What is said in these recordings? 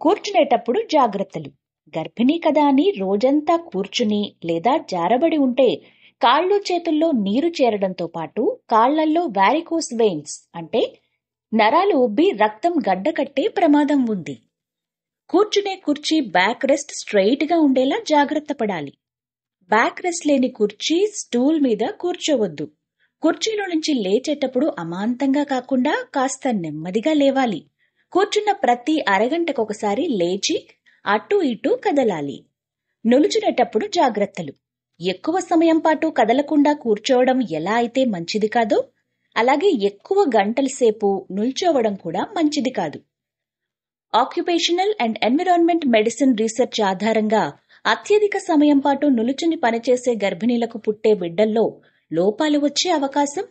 కూర్చునేటప్పుడు జాగ్రత్తలు. గర్భిణీ కదా అని రోజంతా కూర్చుని లేదా జారబడి ఉంటే కాళ్ళు చేతుల్లో నీరు చేరడంతో పాటు కాళ్ళల్లో వ్యారికోస్ వెయిన్స్ అంటే నరాలు ఉబ్బి రక్తం గడ్డకట్టే ప్రమాదం ఉంది. కూర్చునే కుర్చీ బ్యాక్ రెస్ట్ స్ట్రైట్గా ఉండేలా జాగ్రత్త పడాలి. బ్యాక్ రెస్ట్ లేని కుర్చీ స్టూల్ మీద కూర్చోవద్దు. కుర్చీలో నుంచి లేచేటప్పుడు అమాంతంగా కాకుండా కాస్త నెమ్మదిగా లేవాలి. కూర్చున్న ప్రతి అరగంటకొకసారి లేచి అటూ ఇటూ కదలాలి. నులుచునేటప్పుడు జాగ్రత్తలు. ఎక్కువ సమయం పాటు కదలకుండా కూర్చోవడం ఎలా అయితే మంచిది కాదో అలాగే ఎక్కువ గంటల సేపు నిల్చోవడం కూడా మంచిది కాదు. Occupational and environment medicine research ఆధారంగా అత్యధిక సమయం పాటు నులుచుని పనిచేసే గర్భిణీలకు పుట్టే బిడ్డల్లో లోపాలు వచ్చే అవకాశం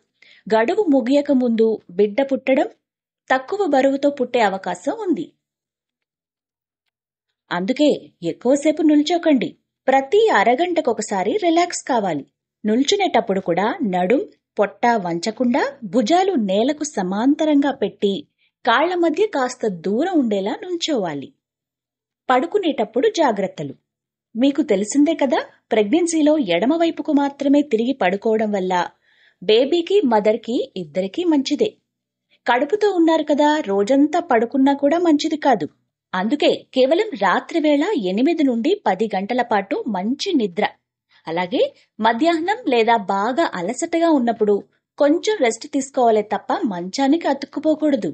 గడువు ముగియక ముందు బిడ్డ పుట్టడం తక్కువ బరువుతో పుట్టే అవకాశం ఉంది. అందుకే ఎక్కువసేపు నిల్చోకండి. ప్రతి అరగంటకొకసారి రిలాక్స్ కావాలి. నిల్చునేటప్పుడు కూడా నడుం పొట్ట వంచకుండా భుజాలు నేలకు సమాంతరంగా పెట్టి కాళ్ళ మధ్య కాస్త దూరం ఉండేలా నుంచోవాలి. పడుకునేటప్పుడు జాగ్రత్తలు. మీకు తెలిసిందే కదా ప్రెగ్నెన్సీలో ఎడమవైపుకు మాత్రమే తిరిగి పడుకోవడం వల్ల బేబీకి మదర్కి ఇద్దరికీ మంచిదే. కడుపుతో ఉన్నారు కదా రోజంతా పడుకున్నా కూడా మంచిది కాదు. అందుకే కేవలం రాత్రివేళ ఎనిమిది నుండి పది గంటల పాటు మంచి నిద్ర. అలాగే మధ్యాహ్నం లేదా బాగా అలసటగా ఉన్నప్పుడు కొంచెం రెస్ట్ తీసుకోవాలే తప్ప మంచానికి అతుక్కుపోకూడదు.